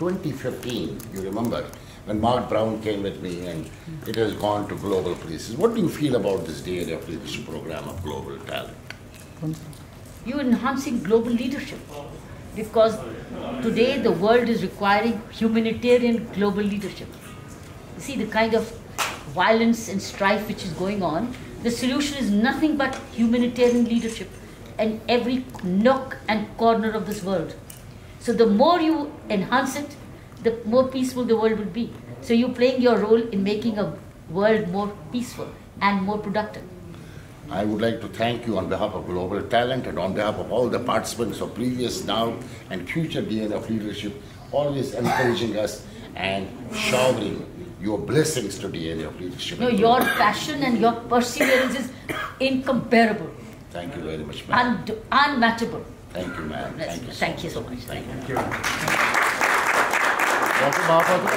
2015, you remember, when Mark Brown came with me and it has gone to global places. What do you feel about this DNA of Leadership program of global talent? You're enhancing global leadership because today the world is requiring humanitarian global leadership. You see the kind of violence and strife which is going on, the solution is nothing but humanitarian leadership in every nook and corner of this world. So the more you enhance it, the more peaceful the world will be. So you're playing your role in making a world more peaceful and more productive. I would like to thank you on behalf of Global Talent and on behalf of all the participants of previous, now, and future DNA of Leadership, always encouraging us and showering your blessings to DNA of Leadership. No, your passion and your perseverance is incomparable, Thank you very much, ma'am. un- unmatchable. Thank you, ma'am. Thank you. so Thank you so much. Thank you. Dr. Mahapatra.